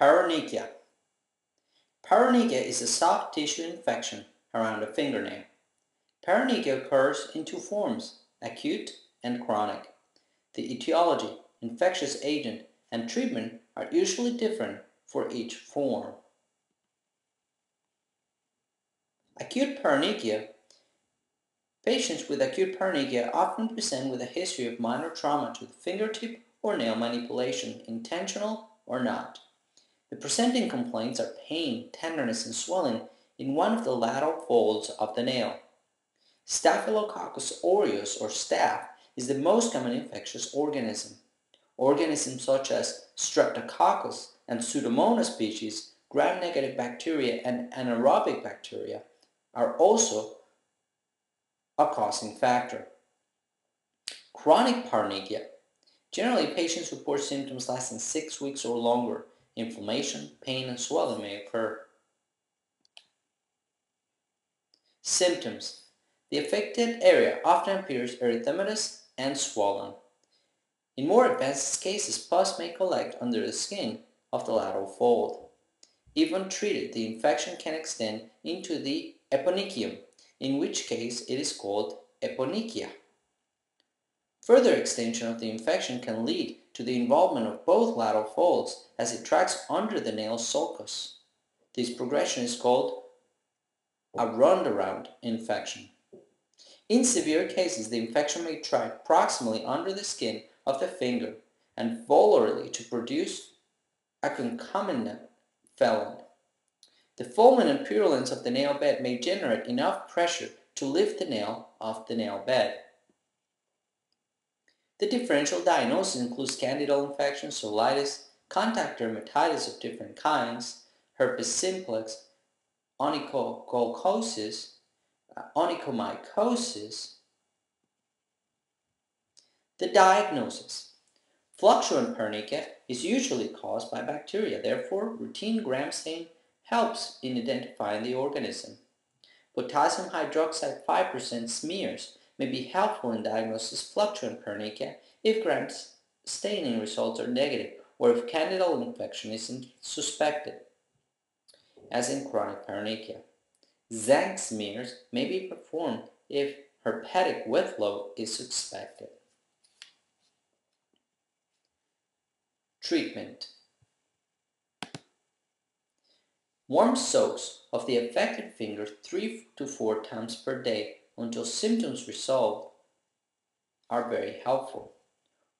Paronychia. Paronychia is a soft tissue infection around the fingernail. Paronychia occurs in two forms, acute and chronic. The etiology, infectious agent, and treatment are usually different for each form. Acute paronychia Patients with acute paronychia often present with a history of minor trauma to the fingertip or nail manipulation, intentional or not. The presenting complaints are pain, tenderness, and swelling in one of the lateral folds of the nail. Staphylococcus aureus or staph is the most common infectious organism. Organisms such as Streptococcus and Pseudomonas species, gram-negative bacteria and anaerobic bacteria are also a causing factor. Chronic paronychia. Generally, patients report symptoms lasting six weeks or longer inflammation, pain, and swelling may occur. Symptoms. The affected area often appears erythematous and swollen. In more advanced cases, pus may collect under the skin of the lateral fold. If untreated, the infection can extend into the eponychium, in which case it is called eponychia. Further extension of the infection can lead to the involvement of both lateral folds as it tracks under the nail sulcus. This progression is called a runaround infection. In severe cases, the infection may track proximally under the skin of the finger and volarly to produce a concomitant felon. The fulminant purulence of the nail bed may generate enough pressure to lift the nail off the nail bed. The differential diagnosis includes candidal infection, solitis, contact dermatitis of different kinds, herpes simplex, onychococcosis, uh, onychomycosis. The diagnosis. Fluctuant paronychia is usually caused by bacteria, therefore routine gram stain helps in identifying the organism. Potassium hydroxide 5% smears may be helpful in diagnosis fluctuant paronychia if gram staining results are negative or if candidal infection is suspected, as in chronic paronychia. Tzanck smears may be performed if herpetic Whitlow is suspected. Treatment Warm soaks of the affected finger 3 to 4 times per day until symptoms resolve are very helpful.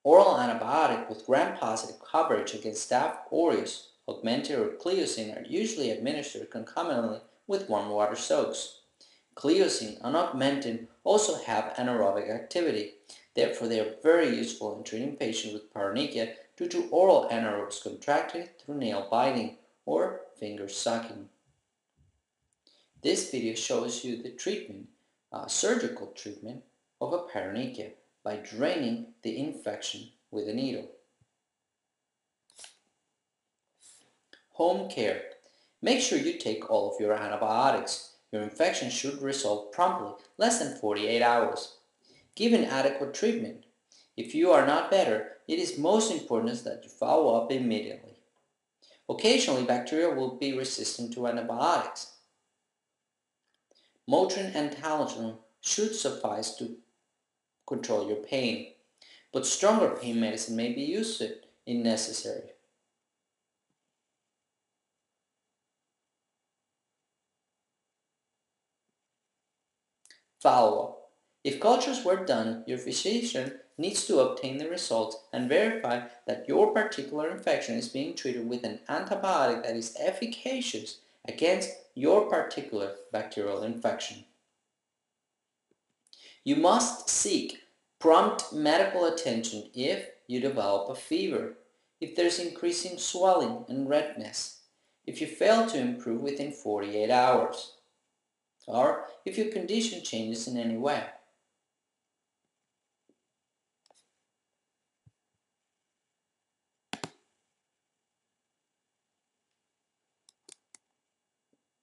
Oral antibiotic with gram-positive coverage against Staph aureus, augmentin or Cleocin are usually administered concomitantly with warm water soaks. Cleocin and augmentin also have anaerobic activity. Therefore, they are very useful in treating patients with paronychia due to oral anaerobes contracted through nail biting or finger sucking. This video shows you the treatment, uh, surgical treatment of a paronychia by draining the infection with a needle. Home care. Make sure you take all of your antibiotics. Your infection should resolve promptly, less than 48 hours. Given adequate treatment. If you are not better, it is most important that you follow up immediately. Occasionally, bacteria will be resistant to antibiotics. Motrin and Tylenol should suffice to control your pain, but stronger pain medicine may be used if necessary. Follow-up. If cultures were done, your physician needs to obtain the results and verify that your particular infection is being treated with an antibiotic that is efficacious against your particular bacterial infection. You must seek prompt medical attention if you develop a fever, if there's increasing swelling and redness, if you fail to improve within 48 hours, or if your condition changes in any way.